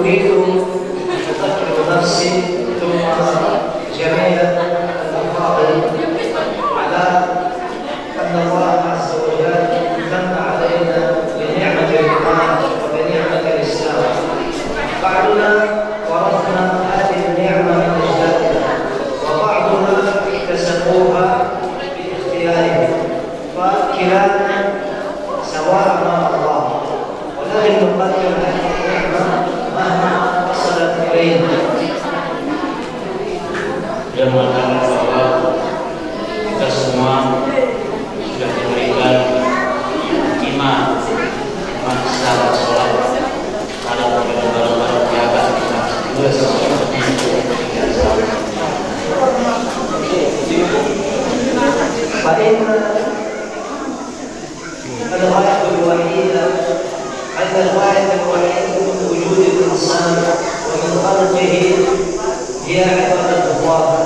أريد أن أشكر نفسي ثم جميع الأفاضل على أن الله. عز وجل من علينا بنعمة الإيمان وبنعمة الإسلام بعدنا ورثنا هذه النعمة من أجدادنا وبعضنا اكتسبوها باختيارهم فكلانا سواء مع الله ولكن نقدر أن الغاية هو من وجود الإنسان ومن خلقه هي عبادة الله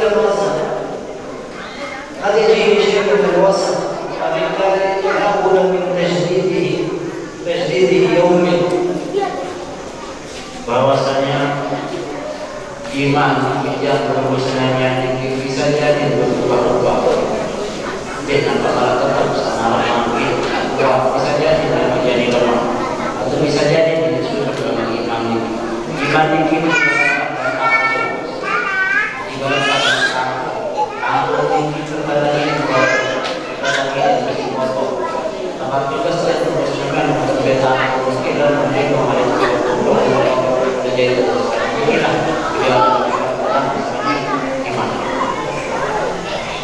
غير الوسط هذه شيء من الوسط وبالتالي أولى من تجديده تجديد يومه bahwasanya iman yang perbusannya ini bisa jadi berubah-ubah. Dengan kepala tetap sama mungkin kuat bisa jadi menjadi lemah atau bisa jadi tidak sudah dalam iman ini. Iman ini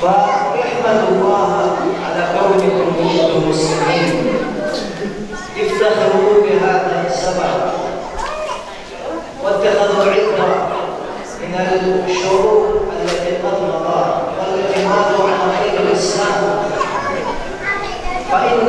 فاحمد الله على كونكم كنتم مسلمين افتخروا بهذا السبب واتخذوا عبرة من الشرور التي قد مضى والتي ماتوا على خير الإسلام فإن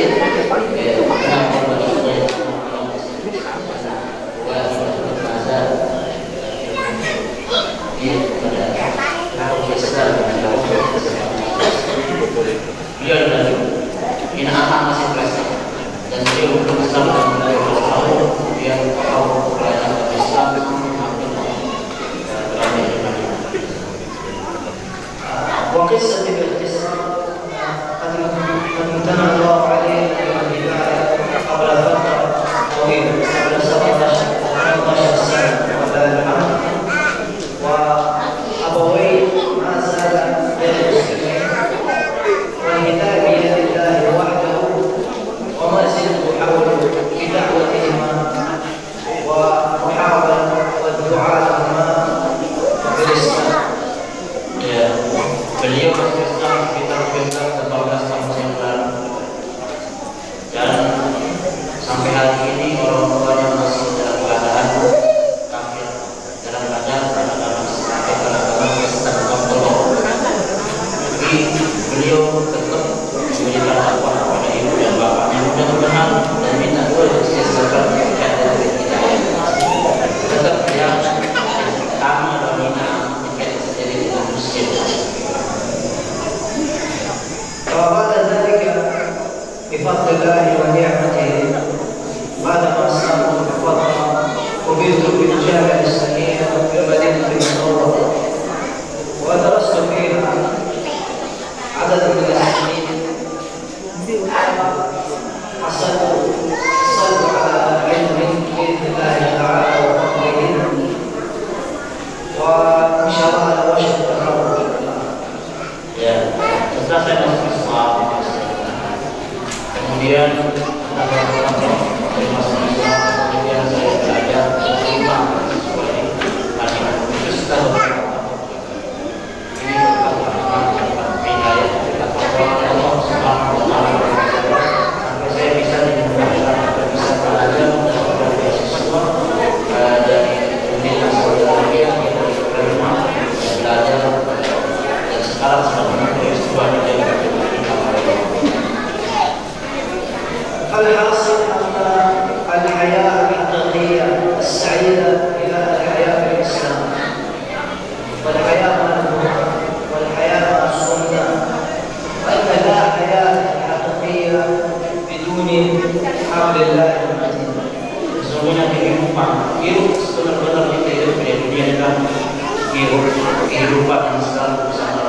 Fokus dan tiga jenis, ya, karena kemungkinan. Pero Jai e roubar a cidade dos anos.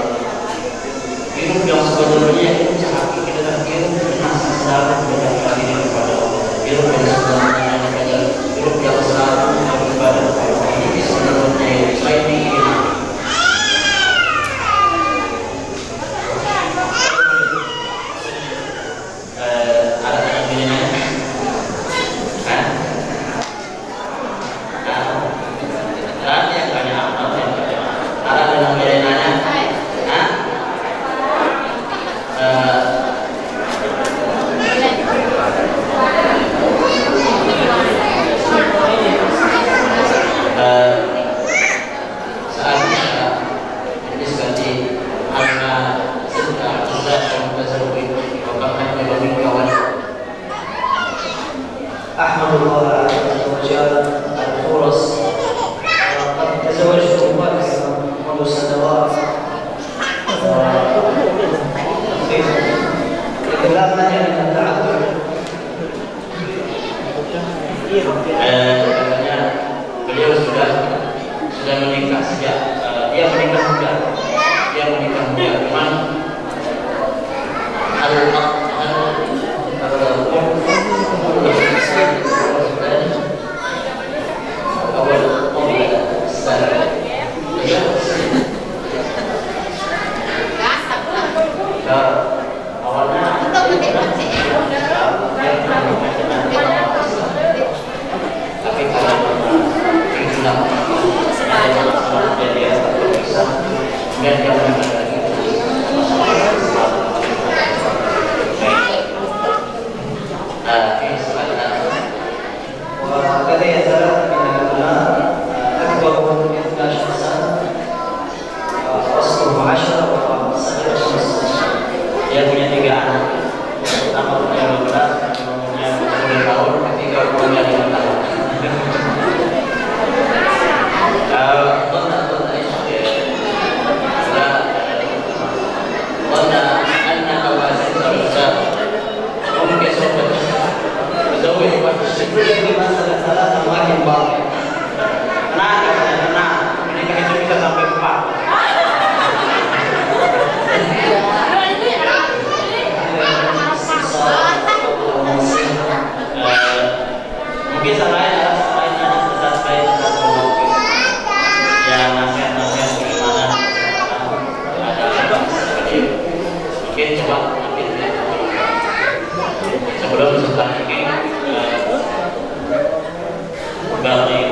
belly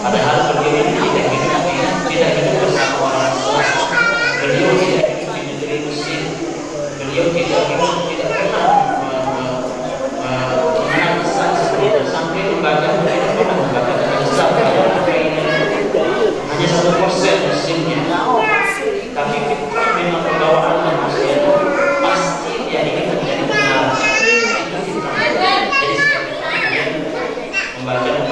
padahal berdiri tidak hidup tidak hidup bersama orang tua. Beliau tidak hidup di negeri Mesir beliau tidak hidup tidak pernah mengenal Islam sampai lembaga tidak pernah membaca Islam hanya satu persen Muslimnya tapi kita memang kebawaan manusia. Pasti yang ingin menjadi benar jadi sekarang membaca